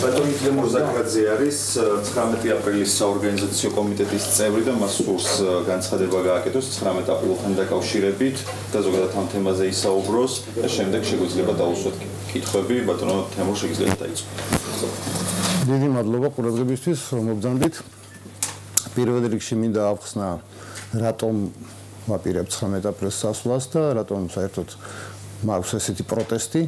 ბატონი თემურ ზაქრაძე არის 19 აპრილის საორგანიზაციო კომიტეტის წევრი და მას სურს განცხადება გააკეთოს 19 აპრილთან დაკავშირებით და ზოგადად ამ თემაზე ისაუბროს და შემდეგ შეგვიძლია დაუსვათ კითხვები ბატონო თემურ შეგიძლიათ დაიწყოთ. დიდი მადლობა ყურადღებისთვის რომ მოგძანდით. პირველ რიგში მინდა ავხსნა რატომ ვაპირებ 19 აპრილს სასვლას და რატომ საერთოდ მაქვს ესეთი პროტესტი.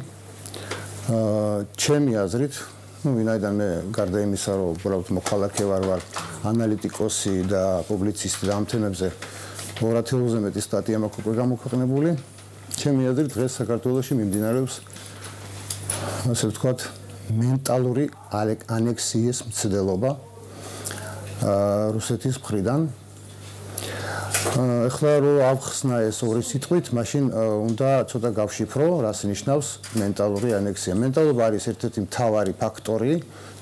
აა ჩემი აზრით ну, ვინაიდან მე გარდა იმისა, რომ უბრალოდ მოქალაქე ვარ, ვარ ანალიტიკოსი და პუბლიცისტი და ამ თემებზე 2000-ზე მეტი სტატია მაქვს უკვე გამოქვეყნებული. ჩემი აზრით დღეს საქართველოში მიმდინარეობს ასე ვთქვათ, მენტალური ანექსიის მცდელობა რუსეთის მხრიდან ახლა რო ავხსნა ეს ორი სიტყვით, მაშინ უნდა ცოტა გავშიფრო, რას ნიშნავს მენტალური ანექსია. მენტალობა არის ერთ-ერთი მთავარი ფაქტორი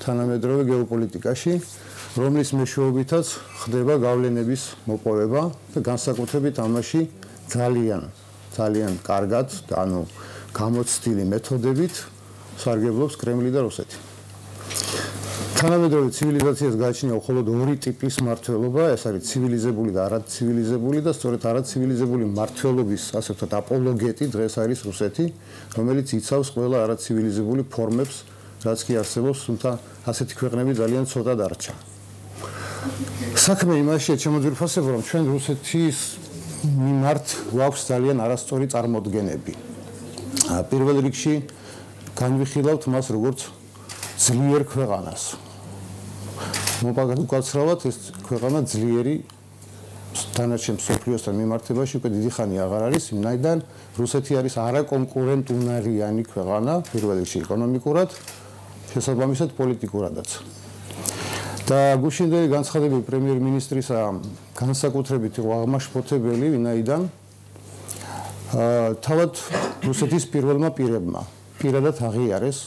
თანამედროვე გეოპოლიტიკაში, რომლის მეშვეობითაც ხდება გავლენების მოპოვება და განსაკუთრებით ამაში ძალიან ძალიან კარგად, ანუ გამოცდილი მეთოდებით სარგებლობს კრემლი და რუსეთი. თანამედროვე ცივილიზაციას გააჩნია მხოლოდ ორი ტიპის მართლობა, ეს არის ცივილიზებული და არაცივილიზებული და სწორედ არაცივილიზებული მართლობის, ასე ვთქვათ, აპოლოგეტი დღეს არის რუსეთი, რომელიც იცავს ყველა არაცივილიზებული ფორმებს, რაც კი არსებობს, თუმცა ასეთი ქვეყნები ძალიან ცოტა დარჩა. საქმე იმაშია შემოძვირფასება, რომ ჩვენ რუსეთის მიმართ გვაქვს ძალიან არასწორი წარმოდგენები. პირველ რიგში განვიხილავთ მას როგორც ძლიერ ქვეყანას. უკაცრავად ეს ქვეყანა ძლიერი დანარჩენ სოფლიოსთან მიმართებაში უკვე დიდი ხანი აღარ არის. იმნაიდან რუსეთი არის არაკონკურენტუნარიანი ქვეყანა პირველ რიგში ეკონომიკურად შესაბამისად პოლიტიკურადაც. და გუშინდელი განცხადებული პრემიერ-მინისტრისა განსაკუთრებით იყო აღმაშფოთებელი ვინაიდან აა თავად რუსეთის პირველმა პირებმა პირადად აღიარეს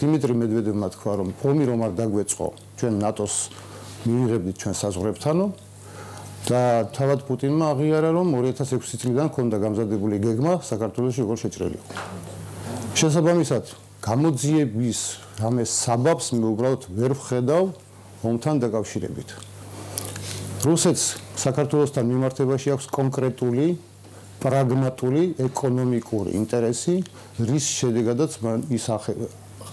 დიმიტრი მედვედევმა თქვა რომ ფომი რომ არ დაგვეწყო ჩვენ ნატოს მიიღებდით ჩვენ საზღვრებთანო და თავად პუტინმა აღიარა რომ 2006 წლიდან ქონდა გამზადებული გეგმა საქართველოს როგორ შეჭრილიყო. შესაბამისად, გამოძიების რამე საბაბს მე უბრალოდ ვერ ვხედავ ომთან დაკავშირებით. რუსეთს საქართველოსთან მიმართებაში აქვს კონკრეტული პრაგმატული ეკონომიკური ინტერესი, რის შედეგადაც ის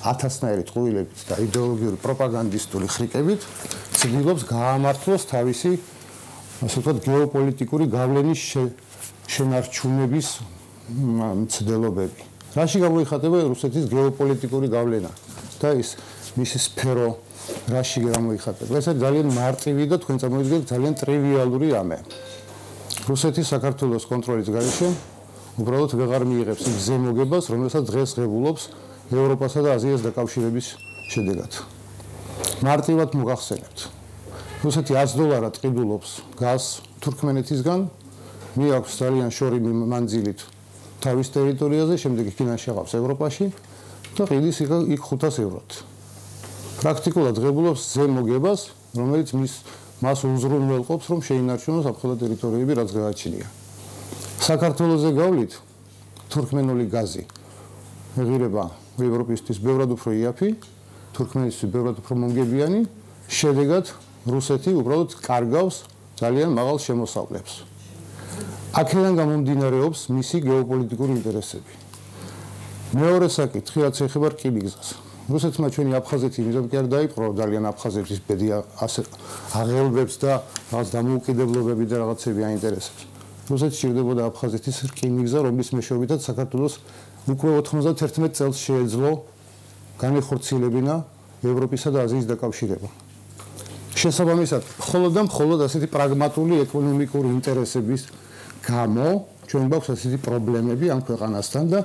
ათასნაირი წყვილებით და იდეოლოგიური პროპაგანდისტული ხრიკებით ცდილობს გაამართლოს თავისი ასე ვთქვათ გეოპოლიტიკური გავლენის შენარჩუნების მცდელობები. რაში გამოიხატება რუსეთის გეოპოლიტიკური გავლენა და ის მისი სფერო რაში გამოიხატება? ეს არის ძალიან მარტივი და თქვენ წარმოიდგინეთ ძალიან ტრივიალური რამე. რუსეთის საქართველოს კონტროლის გარეშე უბრალოდ ვეღარ მიიღებს იმ ზემოგებას, რომელსაც დღეს ღებულობს ევროპასა და აზიას დაკავშირების შედეგად. მარტივად მოგახსენებთ. რუსეთი 100 დოლარად ყიდულობს გაზ თურქმენეთისგან, მიაქვს ძალიან შორი მანძილით თავის ტერიტორიაზე, შემდეგ იქიდან შეღავს ევროპაში და ყიდის იქ 500 ევროთ. პრაქტიკულად ღებულობს ზემოგებას, რომელიც მის მას უზრუნველყოფს, რომ შეინარჩუნოს აფხაზა ტერიტორიები, რაც გააჩნია. საქართველოსზე გავლით თურქმენული გაზი ღირება ევროპისთვის ბევრად უფრო იაფი, თურქმენისთვის ბევრად უფრო მომგებიანი, შედეგად რუსეთი უბრალოდ კარგავს ძალიან მაღალ შემოსავლებს. აქედან გამომდინარეობს მისი გეოპოლიტიკური ინტერესები. მეორე საკითხი, რაც ეხება რკინიგზას. რუსეთმა ჩვენი აფხაზეთი იმის კი არ დაიპყრო ძალიან აფხაზეთის ბედი ასე აღელვებს და რაღაც დამოუკიდებლობები და რაღაცები აინტერესებს. რუსეთს ჭირდებოდა აფხაზეთის რკინიგზა, რომლის მეშვეობითაც საქართველოს უკვე 91 წელს შეეძლო განეხორციელებინა ევროპისა და აზიის დაკავშირება. შესაბამისად, მხოლოდ და მხოლოდ ასეთი პრაგმატული ეკონომიკური ინტერესების გამო ჩვენ გვაქვს ასეთი პრობლემები ამ ქვეყანასთან და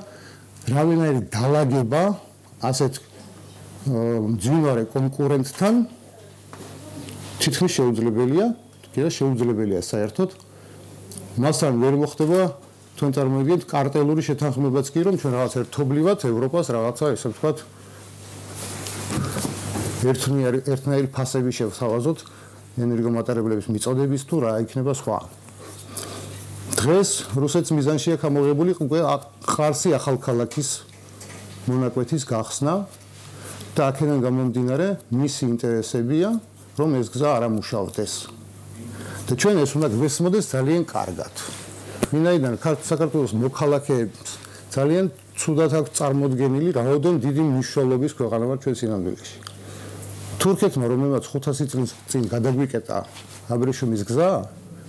რავენაირი დაალაგება ასეთ ძვირარე კონკურენტთან თითქმის შეუძლებელია, კიდე შეუძლებელია საერთოდ. მასთან ვერ მოხდება თქვენ წარმოიდგინეთ კარტელური შეთანხმებაც კი რომ ჩვენ რაღაც ერთობლივად ევროპას რაღაცა ესე ვთქვათ ერთნაირი ერთნაირი ფასები შევთავაზოთ ენერგომატარებლების მიწოდების თუ რა იქნება სხვა. დღეს რუსეთს მიზანში აქვს ამოღებული უკვე ხარსი ახალქალაქის მონაკვეთის გახსნა და აქედან გამომდინარე მისი ინტერესებია რომ ეს გზა არ ამუშავდეს. და ჩვენ ეს უნდა გვესმოდეს ძალიან კარგად ვინაიდან საქართველოს მოქალაქეებს ძალიან ცუდად აქვს წარმოდგენილი რაოდენ დიდი მნიშვნელობის ქვეყანა ვარ ჩვენ სინამდვილეში. თურქეთმა რომელმაც 500 წლის წინ გადაგვიკეტა აბრეშუმის გზა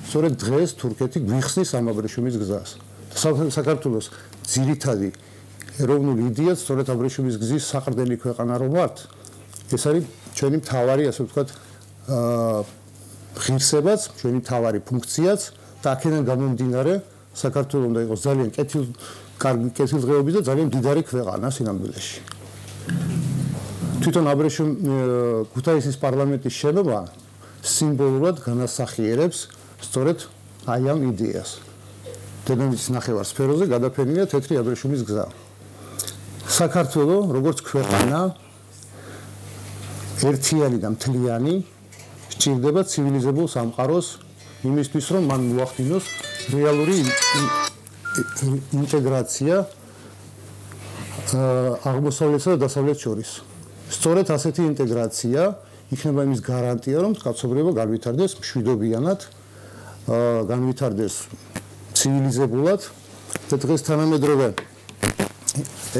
სწორედ დღეს თურქეთი გვიხსნის ამ აბრეშუმის გზას. საქართველოს ძირითადი ეროვნული იდეა სწორედ აბრეშუმის გზის საყრდენი ქვეყანა რომ ვართ. ეს არის ჩვენი მთავარი ასე ვთქვათ აა ღირსებაც ჩვენი მთავარი ფუნქციაც და აქედან გამომდინარე საქართველოს უნდა იყოს ძალიან კეთილ კარგი კეთილდღეობის და ძალიან დიდარი ქვეყანა სინამდვილეში თვითონ აბრეშუმ ქუთაისის პარლამენტის შენობა სიმბოლურად განასახიერებს სწორედ აი ამ იდეას დედამიწის ნახევარ სფეროზე გადაფენილია თეთრი აბრეშუმის გზა. საქართველოს როგორც ქვეყანა ერთიანი და მთლიანი სჭირდება ცივილიზებულ სამყაროს იმისთვის რომ მან მოახდინოს რეალური ინტეგრაცია აღმოსავლეთსა და დასავლეთ შორის. სწორედ ასეთი ინტეგრაცია იქნება იმის გარანტია რომ კაცობრიობა განვითარდეს მშვიდობიანად, განვითარდეს ცივილიზებულად და დღეს თანამედროვე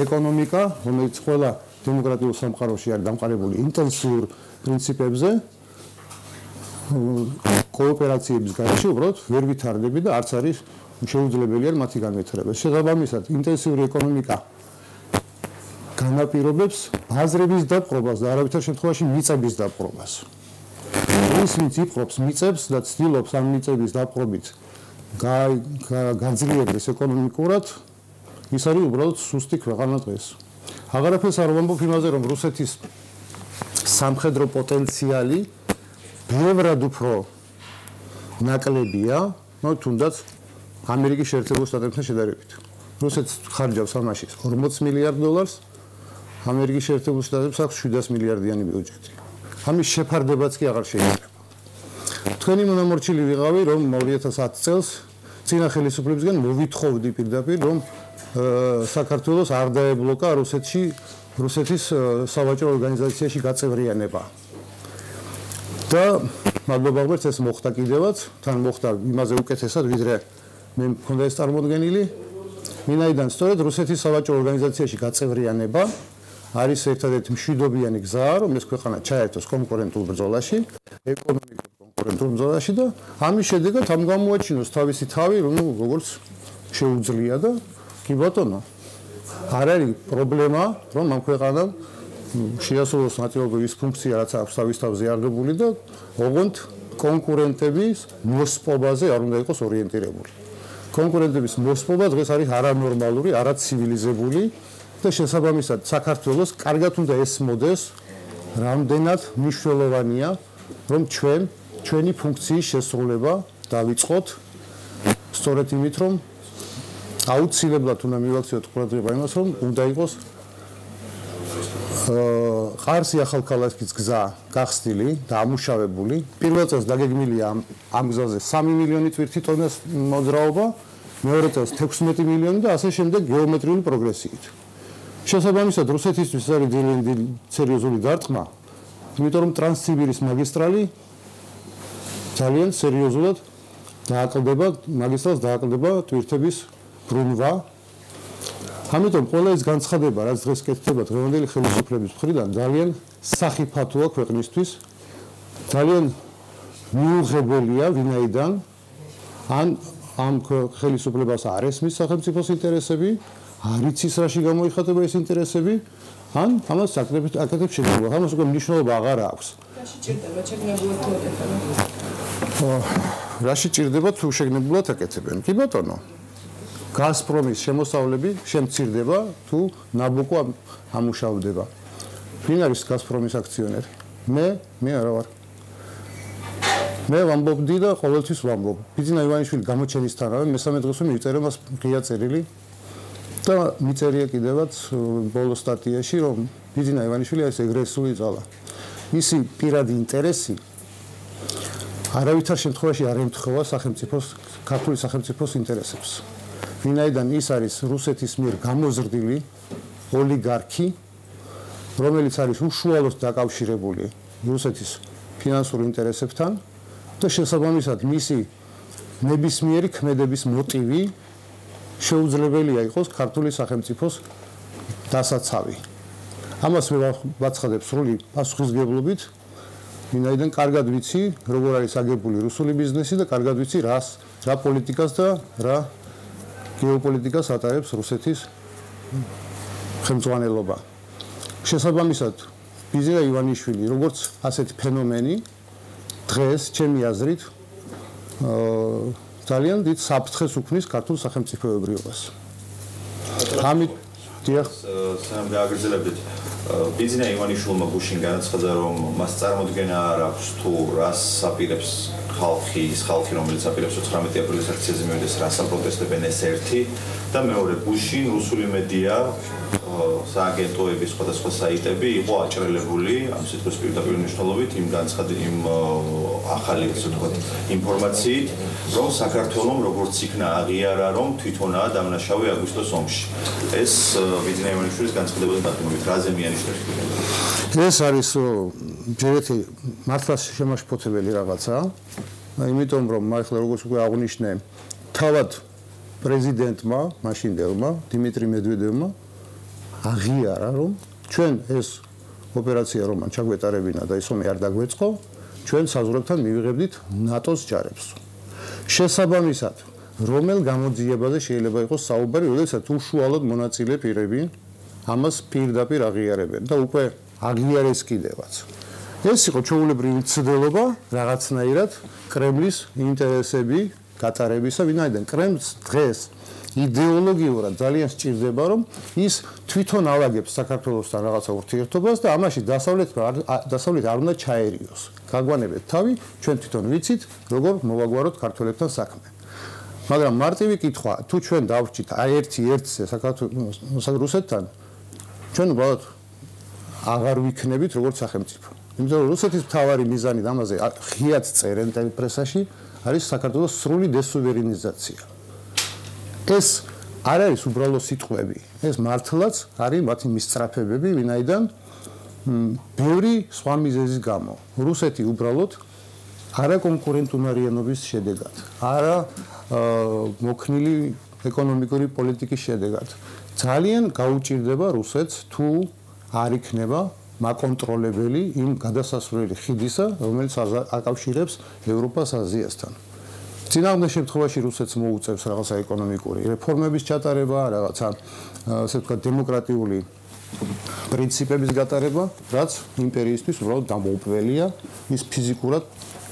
ეკონომიკა, რომელიც ყველა დემოკრატიულ სამყაროში არის დამყარებული ინტენსიურ პრინციპებზე, კოოპერაციების გარშე უბრალოდ ვერ ვითარდება და არც არის შეუძლებელი არ მათი განვითარება. შესაბამისად, ინტენსიური ეკონომიკა განაპირობებს ბაზრების დაპყრობას და არავითარ შემთხვევაში მიწების დაპყრობას. ის ვინც იპყრობს მიწებს და ცდილობს ამ მიწების დაპყრობით განძლიერდეს ეკონომიკურად ის არის უბრალოდ სუსტი ქვეყანა დღეს. აღარაფერს არ ვამბობ იმაზე რომ რუსეთის სამხედრო პოტენციალი ბევრად უფრო ნაკლებია, ну თუნდაც ამერიკის შეერთებულ შტატებთან შედარებით. რუსეთს ხარჯავს ამაში 40 მილიარდ დოლარს, ამერიკის შეერთებულ შტატებს აქვს 700 მილიარდიანი ბიუჯეტი. ამის შეფარდებაც კი აღარ შეიძლება. თქვენი მონამორჩილი ვიყავი რომ 2010 წელს ძინა ხელისუფლებისგან მოვითხოვდი პირდაპირ რომ საქართველოს არ დაებლოკა რუსეთში რუსეთის სავაჭრო ორგანიზაციაში გაწევრიანება და მადლობა ღმერთს ეს მოხდა კიდევაც თან მოხდა იმაზე უკეთესად ვიდრე მე მქონდა ეს წარმოდგენილი მინაიდან სწორედ რუსეთის სავაჭრო ორგანიზაციაში გაწევრიანება არის ერთადერთი მშვიდობიანი გზა რომ ეს ქვეყანა ჩაერთოს კონკურენტულ ბრძოლაში ეკონომიკურ კონკურენტულ ზონაში და ამის შედეგად ამ გამოაჩინოს თავისი თავი, რომ როგორც შეუძლია და კი ბატონო. არ არის პრობლემა, რომ ამ ქვეყანამ შეასრულოს ნაციონალური ის ფუნქცია, რაც აქვს თავის თავზე აღებული და ოღონდ კონკურენტების მოსპობაზე არ უნდა იყოს ორიენტირებული. კონკურენტების მოსპობა დღეს არის არანორმალური, არაცივილიზებული და შესაბამისად საქართველოს კარგად უნდა ესმოდეს რამდენად მნიშვნელოვანია რომ ჩვენ ჩვენი ფუნქციის შესრულება დავიწყოთ სწორედ იმით რომ აუცილებლად უნდა მივაქციოთ ყურადღება იმას რომ უნდა იყოს ყარსი ახალქალაქის გზა გახსნილი და ამუშავებული პირველ წელს დაგეგმილია ამ გზაზე 3 მილიონი თვირთი ტონას მოძრაობა მეორე წელს 16 მილიონი და ასე შემდეგ გეომეტრიული პროგრესიით შესაბამისად რუსეთისთვის არის ძალიან სერიოზული დარტყმა იმიტომ რომ ტრანსსიბირის მაგისტრალი ძალიან სერიოზულად დააკლდება მაგისტრალს დააკლდება თვირთების ბრუნვა. ამიტომ ყველა ეს განცხადება, რაც დღეს კეთდება დღევანდელი ხელისუფლების მხრიდან, ძალიან სახიფათოა ქვეყნისთვის. ძალიან მიუღებელია ვინაიდან ან ამ ხელისუფლებას არ ესმის სახელმწიფოს ინტერესები, არ იცის რაში გამოიხატება ეს ინტერესები, ან ამას საკრებით აკეთებს შეგუება. ამას უკვე მნიშვნელობა აღარ აქვს. რაში ჭირდება შეგნებულად თუ აკეთებენ? რაში ჭირდება თუ შეგნებულად აკეთებენ? კი ბატონო. გაზპრომის შემოსავლები შემცირდება თუ ნაბუკო ამუშავდება. ვინ არის გაზპრომის აქციონერი? მე, მე არა ვარ. მე ვამბობდი და ყოველთვის ვამბობ. ბიძინა ივანიშვილი გამოჩენისთანავე მესამე დღეს მივწერე მას ღია წერილი და მიწერია კიდევაც ბოლო სტატიაში რომ ბიძინა ივანიშვილი არის ეგრესული ძალა. მისი პირადი ინტერესი არავითარ შემთხვევაში არ ემთხვევა სახელმწიფოს ქართული სახელმწიფოს ინტერესებს. ვინაიდან ის არის რუსეთის მიერ გამოზრდილი ოლიგარქი რომელიც არის უშუალოდ დაკავშირებული რუსეთის ფინანსურ ინტერესებთან და შესაბამისად მისი ნებისმიერი ქმედების მოტივი შეუძლებელია იყოს ქართული სახელმწიფოს დასაცავი. ამას მე ვაცხადებ სრული პასუხისგებლობით, ვინაიდან კარგად ვიცი, როგორ არის აგებული რუსული ბიზნესი და კარგად ვიცი რას, რა პოლიტიკას და რა გეოპოლიტიკას ატარებს რუსეთის ხელმძღვანელობა. შესაბამისად, ბიზნესა ივანიშვილი, როგორც ასეთი ფენომენი დღეს ჩემი აზრით აა ძალიან დიდ საფრთხეს უქმნის ქართულ სახელმწიფოებრიობას. ამით დიახ, სამ გააგრძელებდით. ბიზნესა ივანიშვილმა გუშინ განაცხადა, რომ მას წარმოქმნა არ აქვს თუ რას აპირებს ხალხი, ის ხალხი, რომელიც აპირებს 19 აპრილის აქციაზე მივიდეს, რას აპროტესტებენ ეს ერთი. და მეორე გუშინ რუსული მედია სააგენტოების სხვადასხვა საიტები იყო აჭრელებული ამ სიტყვის პირდაპირ მნიშვნელობით იმ განცხადი იმ ახალი ასე ვთქვათ ინფორმაციით რომ საქართველოს როგორც იქნა აღიარა რომ თვითონაა დამნაშავე აგვისტოს ომში. ეს ბიზნესმენების განცხადებოდი დათმობით რაზე მიანიშნებს ეს არის ჯერეთი მართლაც შემაშფოთებელი რაღაცა. იმიტომ რომ მართლა როგორც უკვე აღნიშნე თავად პრეზიდენტმა მაშინდელმა დიმიტრი მედვედევმა აღიარა რომ ჩვენ ეს ოპერაცია რომ ჩაგვეტარებინა და ის ომი არ დაგვეწყო ჩვენ საზღვრებთან მივიღებდით ნატოს ჯარებს. შესაბამისად რომელ გამოძიებაზე შეიძლება იყოს საუბარი როდესაც უშუალოდ მონაწილე პირები ამას პირდაპირ აღიარებენ და უკვე აღიარეს კიდევაც. ეს იყო ჩაულებრივი მცდელობა რაღაცნაირად კრემლის ინტერესები გატარებისა ვინაიდან კრემლს დღეს იდეოლოგიურად ძალიან სჭირდება რომ ის თვითონ ალაგებს საქართველოსთან რაღაცა ურთიერთობას და ამაში დასავლეთ დასავლეთ არ უნდა ჩაერიოს. გაგვანებეთ თავი, ჩვენ თვითონ ვიცით, როგორ მოვაგვაროთ ქართველებთან საქმე. მაგრამ მარტივი კითხვა, თუ ჩვენ დავრჩით აი ერთი ერთზე საქართველოს რუსეთთან, ჩვენ უბრალოდ აღარ ვიქნებით როგორც სახელმწიფო. იმიტომ რომ რუსეთის მთავარი მიზანი ამაზე ღიად წერენ პრესაში არის საქართველოს სრული დესუვერენიზაცია. ეს არ არის უბრალოდ სიტყვები, ეს მართლაც არის მათი მისწრაფებები, ვინაიდან ბევრი სხვა მიზეზის გამო. რუსეთი უბრალოდ არა კონკურენტუნარიანობის შედეგად, არა მოქნილი ეკონომიკური პოლიტიკის შედეგად. ძალიან გაუჭირდება რუსეთს თუ არ იქნება მაკონტროლებელი იმ გადასასვლელი ხიდისა, რომელიც აკავშირებს ევროპას აზიასთან. ძინავდა შემთხვევაში რუსეთს მოუწევს რაღაცა ეკონომიკური რეფორმების ჩატარება, რაღაცა ასე ვთქვათ დემოკრატიული პრინციპების გატარება, რაც იმპერიისთვის უბრალოდ დამოუკველია, ის ფიზიკურად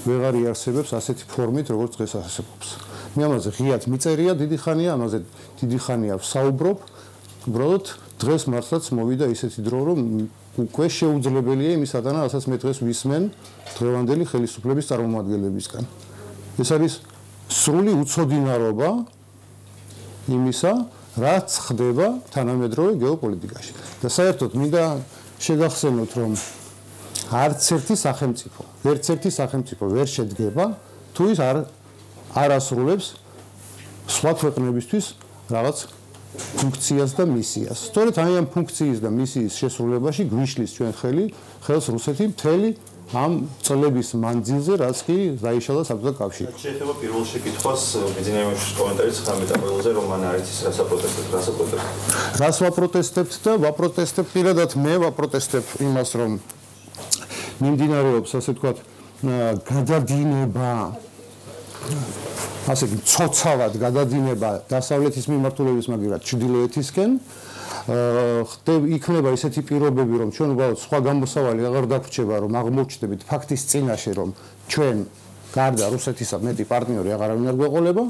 ვეღარ იარსებებს ასეთი ფორმით, როგორც დღეს არსებობს. მე ამაზე ღიად მიწერია დიდი ხანია, ამაზე დიდი ხანია ვსაუბრობ. უბრალოდ დღეს მართლაც მოვიდა ისეთი დრო, რომ უკვე შეუძლებელია იმისადანა, რასაც მე დღეს ვისმენ დღევანდელი ხელისუფლების წარმომადგენლებისგან. ეს არის სრული უცოდინარობა იმისა, რაც ხდება თანამედროვე გეოპოლიტიკაში. და საერთოდ მინდა შეგახსენოთ, რომ არც ერთი სახელმწიფო, ერთ ერთი სახელმწიფო ვერ შედგება, თუ ის არ არასრულებს სხვა ქვეყნებისთვის რაღაც ფუნქციას და მისიას. სწორედ აი ამ ფუნქციის და მისიის შესრულებაში გვიშლის ჩვენ ხელი ხელს რუსეთი მთელი ამ წლების მანძილზე, რაც კი დაიშალა საბჭოთა კავშირი. შეიძლება პირველ შეკითხვას ბიზნესის კომენტარიც 19 აპრილზე რომ მან არის ის რას აპროტესტებს, რას აპროტესტებს. რას ვაპროტესტებთ და ვაპროტესტებ პირადად მე ვაპროტესტებ იმას რომ მიმდინარეობს ასე ვთქვათ გადადინება ასე ცოცავად გადადინება დასავლეთის მიმართულების მაგერად ჩრდილოეთისკენ ხდებ იქნება ესეთი პირობები რომ ჩვენ უბრალოდ სხვა გამოსავალი აღარ დაგვრჩება რომ აღმოჩნდებით ფაქტის წინაშე რომ ჩვენ გარდა რუსეთისა მეტი პარტნიორი აღარავინ არ გვეყოლება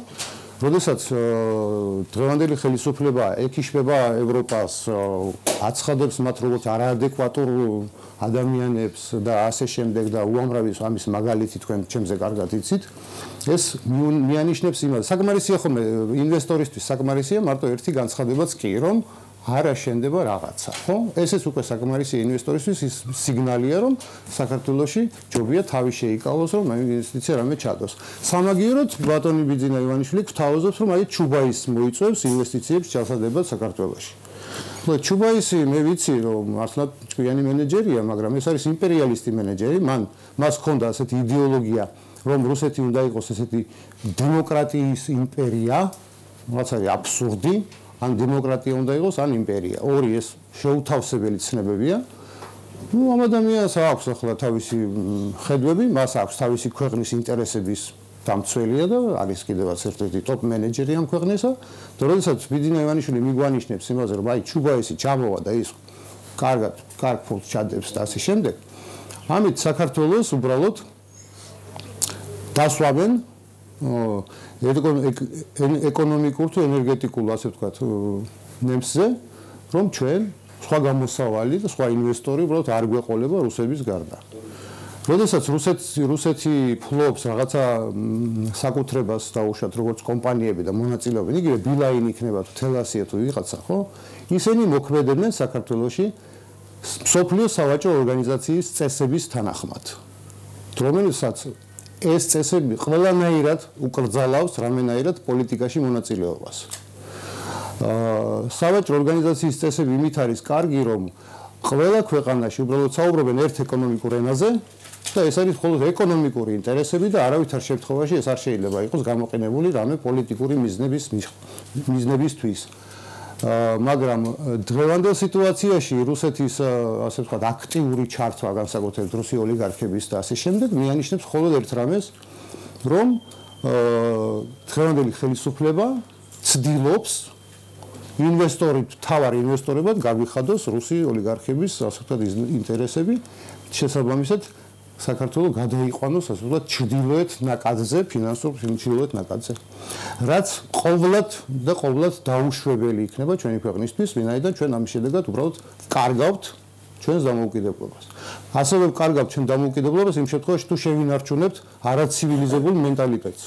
როდესაც დღევანდელი ხელისუფლება ეკიშება ევროპას აცხადებს მათ როგორც არაადეკვატურ ადამიანებს და ასე შემდეგ და უამრავი ამის მაგალითი თქვენ ჩემზე კარგად იცით ეს მიანიშნებს იმას. საკმარისია ხოლმე ინვესტორისთვის საკმარისია მარტო ერთი განცხადებაც კი რომ არა შენდება რაღაცა, ხო? ესეც უკვე საკმარისი ინვესტორისთვის ის სიგნალია, რომ საქართველოსი ჯობია თავი შეიკავოს, რომ ინვესტიცია რამე ჩადოს. სამაგიეროდ ბატონი ბიძინა ივანიშვილი გვთავაზობს, რომ აი ჩუბაის მოიწევს ინვესტიციებს ჩასადებად საქართველოსში. ხო, ჩუბაისი მე ვიცი რომ მართლა ჭკვიანი მენეჯერია, მაგრამ ეს არის იმპერიალისტი მენეჯერი, მან მას ჰქონდა ასეთი იდეოლოგია, რომ რუსეთი უნდა იყოს ესეთი დემოკრატიის იმპერია, რაც არის აბსურდი, ან დემოკრატია უნდა იყოს, ან იმპერია. ორი ეს შეუთავსებელი ცნებებია. ну ამ ადამიანს აქვს ახლა თავისი ხედვები, მას აქვს თავისი ქვეყნის ინტერესების დამცველია და არის კიდევაც ერთ-ერთი ტოპ მენეჯერი ამ ქვეყნისა. და როდესაც ბიძინა ივანიშვილი მიგვანიშნებს იმაზე, რომ აი ჩუბაისი ჩამოვა და ის კარგად, კარგ ფულს ჩადებს და ასე შემდეგ. ამით საქართველოს უბრალოდ დასვავენ ეკონომიკურ თუ ენერგეტიკულ ასე ვთქვათ ნემსზე, რომ ჩვენ სხვა გამოსავალი და სხვა ინვესტორი უბრალოდ არ გვეყოლება რუსების გარდა. როდესაც რუსეთი რუსეთი ფლობს რაღაცა საკუთრებას დაუშვათ როგორც კომპანიები და მონაწილეობენ, იგივე ბილაინი იქნება თუ თელასია თუ ვიღაცა, ხო? ისინი მოქმედებენ საქართველოში სოფლიო სავაჭრო ორგანიზაციის წესების თანახმად. რომელსაც ეს წესები ყველანაირად უკრძალავს რამენაირად პოლიტიკაში მონაწილეობას. აა სავაჭრო ორგანიზაციის წესები იმით არის კარგი, რომ ყველა ქვეყანაში უბრალოდ საუბრობენ ერთ ეკონომიკურ ენაზე და ეს არის მხოლოდ ეკონომიკური ინტერესები და არავითარ შემთხვევაში ეს არ შეიძლება იყოს გამოყენებული რამე პოლიტიკური მიზნების მიზნებისთვის. აა მაგრამ დღევანდელ სიტუაციაში რუსეთის ასე ვთქვათ აქტიური ჩართვა განსაკუთრებით რუსი ოლიგარქების და ასე შემდეგ მეანიშნებს მხოლოდ ერთ რამეს რომ დღევანდელი ხელისუფლება ცდილობს ინვესტორი თავარი ინვესტორებად გაგვიხადოს რუსი ოლიგარქების ასე ვთქვათ ინტერესები შესაბამისად საქართველოს გადაიყვანოს ასე ვთქვათ ჩრდილოეთ ნაკადზე ფინანსურ ჩრდილოეთ ნაკადზე. რაც ყოვლად და ყოვლად დაუშვებელი იქნება ჩვენი ქვეყნისთვის ვინაიდან ჩვენ ამის შედეგად უბრალოდ კარგავთ ჩვენს დამოუკიდებლობას. ასევე კარგავთ ჩვენ დამოუკიდებლობას იმ შემთხვევაში თუ შევინარჩუნებთ არაცივილიზებულ მენტალიტეტს.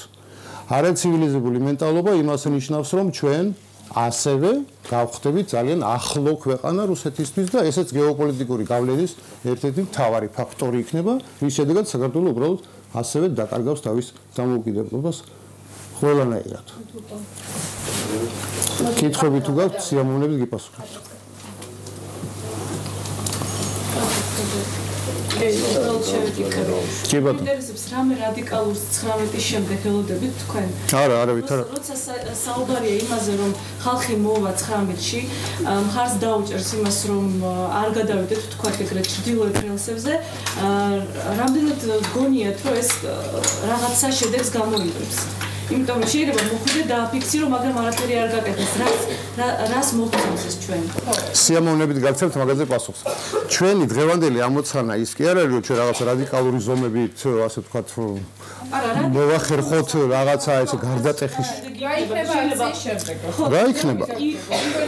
არაცივილიზებული მენტალობა იმას ნიშნავს რომ ჩვენ ასევე გავხდებით ძალიან ახლო ქვეყანა რუსეთისთვის და ესეც გეოპოლიტიკური გავლენის ერთ-ერთი მთავარი ფაქტორი იქნება, რის შედეგად საქართველოს უბრალოდ ასევე დაკარგავს თავის დამოუკიდებლობას ყველანაირად. კითხები თუ გაქვთ, სიამოვნებით გიპასუხებთ. კი ბატონო. ინტერესებს რამე რადიკალურ 19-ის შემდეგ ელოდებით თქვენ? არა, არა, ვითარა. როცა საუბარია იმაზე, რომ ხალხი მოვა 19-ში, მხარს დაუჭერს იმას, რომ არ გადავიდეთ თქვათ ეგრეთ ჭრდილოეთ რელსებზე, რამდენად გონიათ, რომ ეს რაღაცა შედეგს გამოიწვევს? იმიტომ რომ შეიძლება მოხვიდე დააფიქსირო, მაგრამ არაფერი არ გაკეთეს. რას რას მოხდეს ეს ჩვენ? სიამოვნებით გაგცემთ მაგაზე პასუხს. ჩვენი დღევანდელი ამოცანა ის კი არ არის, რომ ჩვენ რაღაც რადიკალური ზომებით, ასე ვთქვათ, მოვახერხოთ რაღაცა ეს გარდატეხის. რა იქნება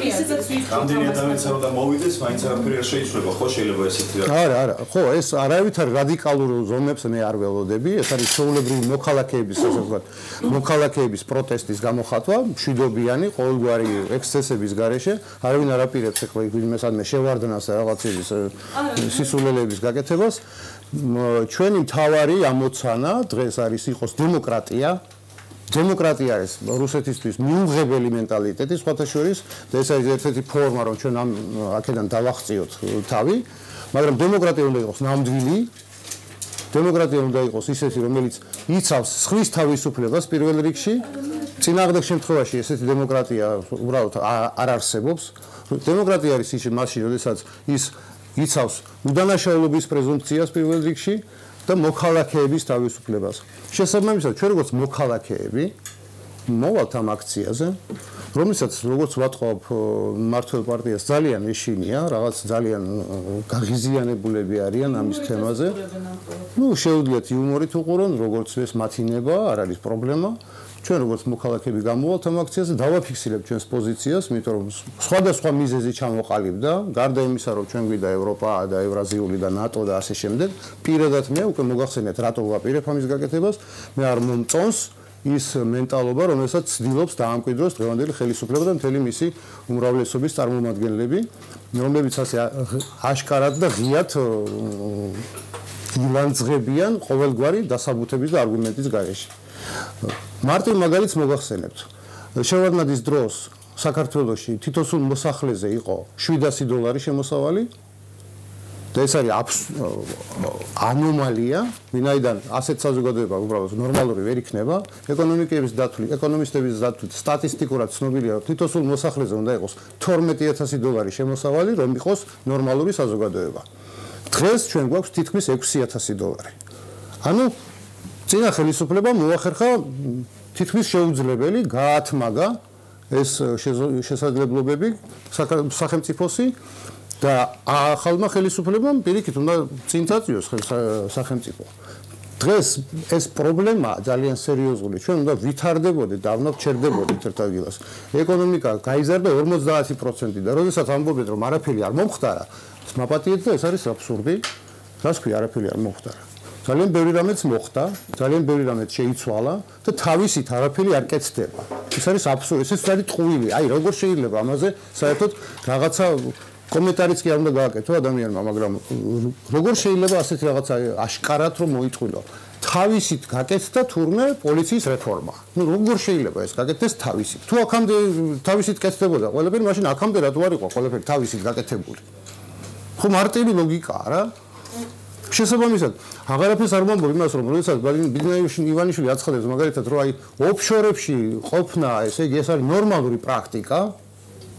ისედაც ვიქნებ. ამდენი ადამიანს არ უნდა მოვიდეს, მაინც არაფერი არ შეიძლება, ხო შეიძლება ესეთი რა. არა, არა, ხო, ეს არავითარ რადიკალურ ზომებს მე არ ველოდები, ეს არის შეულებრივი მოქალაქეების, ასე ვთქვათ, მოქალაქეების პროტესტის გამოხატვა, მშვიდობიანი, ყოველგვარი ექსცესების გარეშე, არავინ არ აპირებს ახლა ვინმესადმე შევარდნას რაღაცების სისულელების გაკეთებას. ჩვენი მთავარი ამოცანა დღეს არის იყოს დემოკრატია. დემოკრატია არის რუსეთისთვის მიუღებელი მენტალიტეტი, სხვათა შორის, და ეს არის ერთ-ერთი ფორმა, რომ ჩვენ ამ აქედან დავახციოთ თავი, მაგრამ დემოკრატია უნდა იყოს ნამდვილი, დემოკრატია უნდა იყოს ისეთი, რომელიც იცავს სხვის თავისუფლებას პირველ რიგში. წინააღმდეგ შემთხვევაში ესეთი დემოკრატია უბრალოდ არ არსებობს. დემოკრატია არის ის მასში, როდესაც ის იცავს უდანაშაულობის პრეზუმპციას პირველ რიგში და მოქალაქეების თავისუფლებას. შესაბამისად, ჩვენ როგორც მოქალაქეები მოვალთ ამ აქციაზე, რომელსაც როგორც ვატყობ მართლ პარტიას ძალიან ეშინია, რაღაც ძალიან გაღიზიანებულები არიან ამის თემაზე. ну, შეუძლიათ იუმორით უყურონ, როგორც ეს მათინება, არ არის პრობლემა. ჩვენ როგორც მოქალაქეები გამოვალთ ამ აქციაზე, დავაფიქსირებთ ჩვენს პოზიციას, იმიტომ რომ სხვადასხვა მიზეზი ჩამოყალიბდა, გარდა იმისა, რომ ჩვენ გვიდა ევროპა და ევრაზიული და ნატო და ასე შემდეგ, პირადად მე უკვე მოგახსენეთ, რატო ვაპირებ ამის გაკეთებას, მე არ მომწონს ის მენტალობა, რომელსაც ცდილობს დაამკვიდროს დღევანდელი ხელისუფლება და მთელი მისი უმრავლესობის წარმომადგენლები, რომლებიც ასე აშკარად და ღიად ილანძღებიან ყოველგვარი დასაბუთების და არგუმენტის გარეშე. მარტო მაგალითს მოგახსენებთ. შევარდნადის დროს საქართველოში თითოსულ მოსახლეზე იყო 700 დოლარი შემოსავალი და ეს არის ანომალია, ვინაიდან ასეთ საზოგადოება უბრალოდ ნორმალური ვერ იქნება. ეკონომიკების დათვლი, ეკონომისტების დათვლით სტატისტიკურად ცნობილია, რომ თითოსულ მოსახლეზე უნდა იყოს 12000 დოლარი შემოსავალი, რომ იყოს ნორმალური საზოგადოება. დღეს ჩვენ გვაქვს თითქმის 6000 დოლარი. ანუ წინა ხელისუფლება მოახერხა თითქმის შეუძლებელი გაათმაგა ეს შესაძლებლობები სახელმწიფოსი და ახალმა ხელისუფლებამ პირიქით უნდა წინ წაწიოს სახელმწიფო. დღეს ეს პრობლემა ძალიან სერიოზული. ჩვენ უნდა ვითარდებოდეთ და უნდა ჩერდებოდეთ ერთ ადგილას. ეკონომიკა გაიზარდა 50% და როდესაც ამბობთ რომ არაფერი არ მომხდარა, მაპატიეთ და ეს არის აბსურდი. რას ქვია არაფერი არ მომხდარა? ძალიან ბევრი რამეც მოხდა, ძალიან ბევრი რამეც შეიცვალა და თავისით არაფერი არ კეთდება. ეს არის აბსურდი, ეს არის ტყუილი. აი როგორ შეიძლება ამაზე საერთოდ რაღაცა კომენტარიც კი არ უნდა გააკეთო ადამიანმა, მაგრამ როგორ შეიძლება ასეთი რაღაცა აშკარად რომ მოიწვილო? თავისით გაკეთდა თურმე პოლიციის რეფორმა. ნუ როგორ შეიძლება ეს გაკეთდეს თავისით? თუ აქამდე თავისით კეთდებოდა ყველაფერი, მაშინ აქამდე რატო არ იყო ყველაფერი თავისით გაკეთებული? ხო მარტივი ლოგიკაა რა. შესაბამისად, აღარაფერს არ მომბობ იმას რომ როდესაც ბიზნესში ივანიშვილი აცხადებს მაგალითად რომ აი ოფშორებში ყოფნა, ესე იგი ეს არის ნორმალური პრაქტიკა,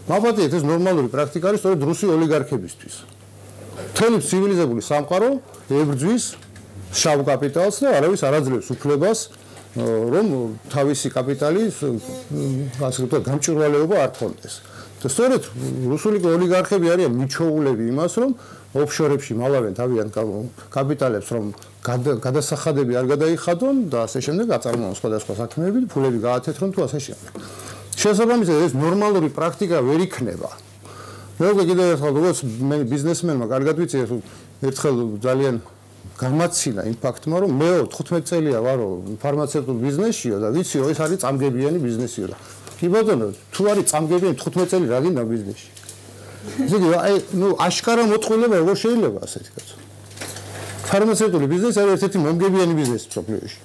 მაბადეთ ეს ნორმალური პრაქტიკა არის სწორედ რუსი ოლიგარქებისთვის. თელი ცივილიზებული სამყარო ებრძვის შავ კაპიტალს და არავის არ აძლევს უფლებას რომ თავისი კაპიტალის ასე ვთქვათ გამჭვირვალეობა არ თქონდეს. და სწორედ რუსული ოლიგარქები არიან მიჩოულები იმას რომ ოფშორებში მალავენ თავიანთ კაპიტალებს რომ გადასახადები არ გადაიხადონ და ასე შემდეგ აწარმოონ სხვადასხვა საქმეები, ფულები გაათეთრონ თუ ასე შემდეგ. შესაბამისად ეს ნორმალური პრაქტიკა ვერ იქნება. მე კიდევ ერთხელ როგორც მე ბიზნესმენმა კარგად ვიცი ერთხელ ძალიან გამაცინა იმ ფაქტმა რომ მე 15 წელია ვარო ფარმაცევტულ ბიზნესშიო და ვიცი რომ ეს არის წამგებიანი ბიზნესიო და კი ბატონო თუ არის წამგებიანი 15 წელი რა გინდა ბიზნესში? ზოგი აი ნუ აშკარა მოწყვილება როგორ შეიძლება ასეთი კაცო? ფარმაცევტული ბიზნესი არის ერთ-ერთი მომგებიანი ბიზნესი სოფლიოში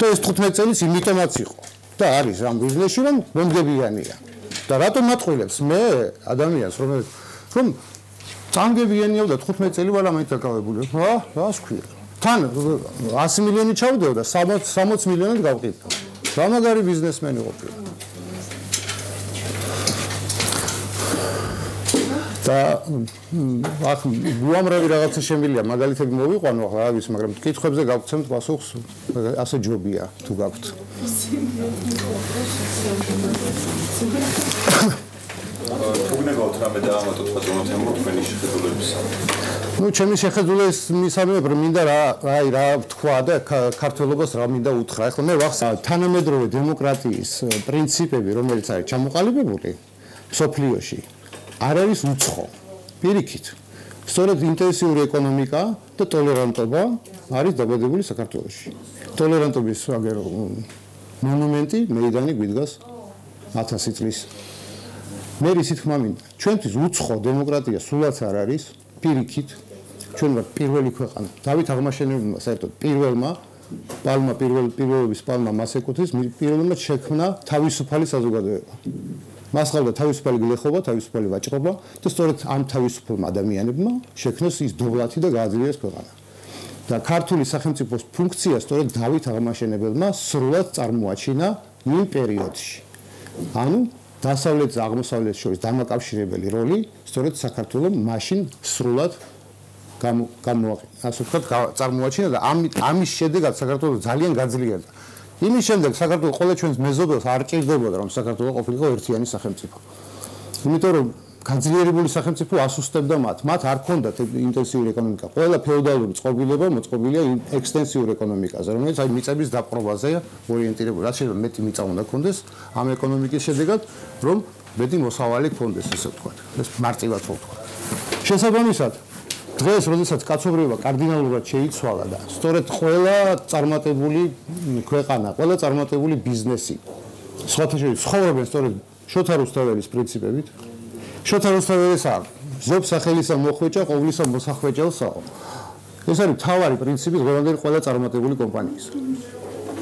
და ეს 15 წელი იმიტომაც იყო და არის ამ ბიზნესში რომ მომგებიანია. და რატომ მათყვილებს მე ადამიანს რომელიც რომ წამგებიანია და 15 წელი ვარ ამით დაკავებული. ხა, რას ქვია? თან 100 მილიონი ჩავდეო და 60 60 მილიონად გავყიდო. რა მაგარი ბიზნესმენი ყოფილი. და ახ უამრავი რაღაცა შემილია. მაგალითები მოვიყვანო ახლა რა ვიცი მაგრამ კითხვებზე გავცემთ პასუხს ასე ჯობია თუ გაქვთ. უგნებავთ რამე დაამატოთ პატრონატემო თქვენი შეხედულებისა ну ჩემი შეხედულების მისამებრ მინდა რა აი რა თქვა და ქართველობას რა მინდა უთხრა. ახლა მე ვახსა თანამედროვე დემოკრატიის პრინციპები რომელიც არის ჩამოყალიბებული სოფლიოში არ არის უცხო. პირიქით. სწორედ ინტენსიური ეკონომიკა და ტოლერანტობა არის დაბადებული საქართველოში. ტოლერანტობის აგერო მონუმენტი მეიდანი გვიდგას 1000 წლის. მე ისიც ხმა მინდა. ჩვენთვის უცხო დემოკრატია სულაც არ არის პირიქით. ჩვენ ვართ პირველი ქვეყანა. დავით აღმაშენებელმა საერთოდ პირველმა პალმა პირველ პირველობის პალმა მას ეკუთვნის პირველმა შექმნა თავისუფალი საზოგადოება. მას ხალხა თავისუფალი გლეხობა, თავისუფალი ვაჭრობა და სწორედ ამ თავისუფალ ადამიანებმა შექმნეს ის დოვლათი და გააძლიერეს ქვეყანა. და ქართული სახელმწიფოს ფუნქცია სწორედ დავით აღმაშენებელმა სრულად წარმოაჩინა იმ პერიოდში. ანუ დასავლეთ და აღმოსავლეთ შორის დამაკავშირებელი როლი სწორედ საქართველოს მაშინ სრულად გამოაყენა. ასე ვთქვათ, წარმოაჩინა და ამ ამის შედეგად საქართველოს ძალიან გაძლიერდა. იმის შემდეგ საქართველოს ყველა ჩვენს მეზობელს არ ჭირდებოდა რომ საქართველოს ყოფილიყო ერთიანი სახელმწიფო. იმიტომ რომ გაძლიერებული სახელმწიფო ასუსტებდა მათ. მათ არ ქონდათ ინტენსიური ეკონომიკა. ყველა ფეოდალური წყობილება მოწყობილია ექსტენსიურ ეკონომიკაზე, რომელიც აი მიწების დაპყრობაზე ორიენტირებული. რაც შეიძლება მეტი მიწა უნდა ქონდეს ამ ეკონომიკის შედეგად, რომ მეტი მოსავალი ქონდეს, ესე ვთქვათ. ეს მარტივად ვთქვათ. შესაბამისად, დღეს როდესაც კაცობრიობა კარდინალურად შეიცვალა და სწორედ ყველა წარმატებული ქვეყანა, ყველა წარმატებული ბიზნესი სხვათა შორის ცხოვრობენ სწორედ შოთა რუსთაველის პრინციპებით. შოთა რუსთაველისა ზოგ სახელისა მოხვეჭა, ყოვლისა მოსახვეჭელსაო. ეს არის თავარი პრინციპი დღევანდელი ყველა წარმატებული კომპანიის.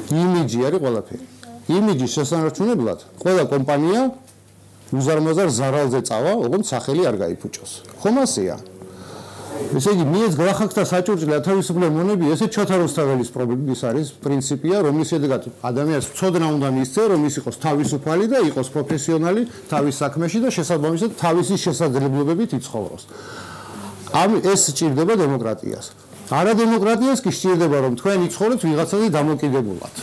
იმიჯი არის ყველაფერი. იმიჯის შესანარჩუნებლად ყველა კომპანია უზარმაზარ ზარალზე წავა, ოღონდ სახელი არ გაიფუჭოს. ხომ ასეა? ესე იგი, მიეც გახახთა საჭურჭლე თავისუფლება მონები, ესე ჩათაროსთაველის პრობლემის არის პრინციპია, რომლის შედეგად ადამიანს ცოდნა უნდა მისცე, რომ ის იყოს თავისუფალი და იყოს პროფესიონალი თავის საქმეში და შესაბამისად თავისი შესაძლებლობებით იცხოვროს. ამ ეს სჭირდება დემოკრატიას. არა დემოკრატიას კი სჭირდება, რომ თქვენ იცხოვროთ ვიღაცაზე დამოკიდებულად.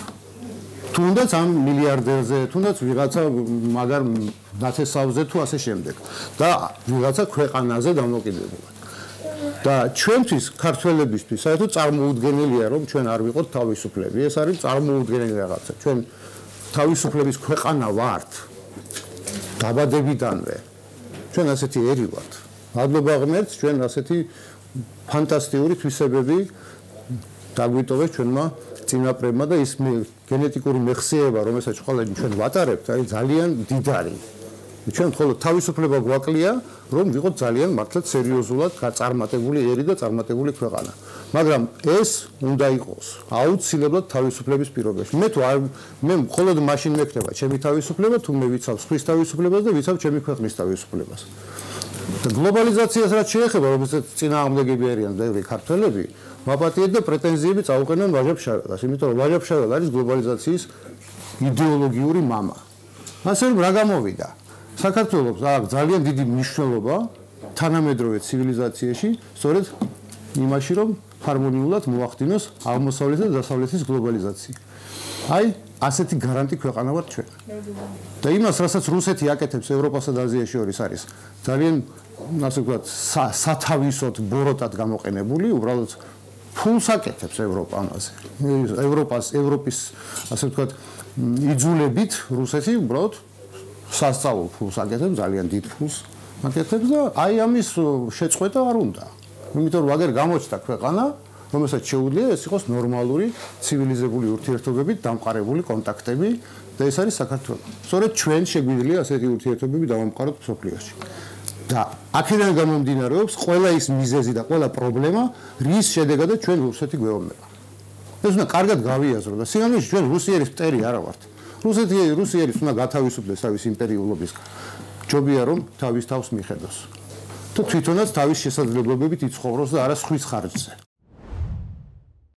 თუნდაც ამ მილიარდერზე, თუნდაც ვიღაცა მაგარ ნათესავზე თუ ასე შემდეგ და ვიღაცა ქვეყანაზე დამოკიდებულად. და ჩვენთვის ქართველებისთვის საერთოდ წარმოუდგენელია რომ ჩვენ არ ვიყოთ თავისუფლები. ეს არის წარმოუდგენელი რაღაცა. ჩვენ თავისუფლების ქვეყანა ვართ. დაბადებიდანვე. ჩვენ ასეთი ერი ვართ. მადლობა ღმერთს ჩვენ ასეთი ფანტასტიკური თვისებები დაგვიტოვეს ჩვენმა წინაპრებმა და ის გენეტიკური მეხსიერება რომელსაც ყველანი ჩვენ ვატარებთ არის ძალიან დიდარი. ჩვენ მხოლოდ თავისუფლება გვაკლია, რომ ვიყოთ ძალიან მართლაც სერიოზულად წარმატებული ერი და წარმატებული ქვეყანა. მაგრამ ეს უნდა იყოს აუცილებლად თავისუფლების პირობებში. მე თუ არ მე მხოლოდ მაშინ მექნება ჩემი თავისუფლება, თუ მე ვიცავ სხვის თავისუფლებას და ვიცავ ჩემი ქვეყნის თავისუფლებას. და გლობალიზაციას რაც შეეხება, რომელსაც წინააღმდეგები არიან ბევრი ქართველები, მაპატიეთ და პრეტენზიები წაუყენენ ვაჟაბ შარალას, იმიტომ რომ ვაჟაბ შარალა არის გლობალიზაციის იდეოლოგიური მამა. ასე რომ რა გამოვიდა? საქართველოს აქვს ძალიან დიდი მნიშვნელობა თანამედროვე ცივილიზაციაში, სწორედ იმაში, რომ ჰარმონიულად მოახდინოს აღმოსავლეთის და დასავლეთის გლობალიზაცია. აი, ასეთი გარანტი ქვეყანა ვართ ჩვენ. და იმას, რასაც რუსეთი აკეთებს ევროპასა და აზიაში შორის არის ძალიან ასე ვთქვათ, სათავისოთ ბოროტად გამოყენებული, უბრალოდ ფულს აკეთებს ევროპანაზე. ევროპას, ევროპის ასე ვთქვათ, იძულებით რუსეთი უბრალოდ სასწაულ ფულს აკეთებს ძალიან დიდ ფულს აკეთებს და აი ამის შეწყვეტა არ უნდა იმიტომ რომ აგერ გამოჩნდა ქვეყანა რომელსაც შეუძლია ეს იყოს ნორმალური ცივილიზებული ურთიერთობებით დამყარებული კონტაქტები და ეს არის საქართველო. სწორედ ჩვენ შეგვიძლია ასეთი ურთიერთობები დავამყაროთ სოფლიოში. და აქედან გამომდინარეობს ყველა ის მიზეზი და ყველა პრობლემა, რის შედეგადაც ჩვენ რუსეთი გვეომება. ეს უნდა კარგად გავიაზრო და სიგანეში ჩვენ რუსიერის მტერი არა ვართ. რუსეთი რუსიელის უნდა გათავისუფლდეს თავის იმპერიულობისგან. ჯობია რომ თავის თავს მიხედოს. თუ თვითონაც თავის შესაძლებლობებით იცხოვროს და არა სხვის ხარჯზე.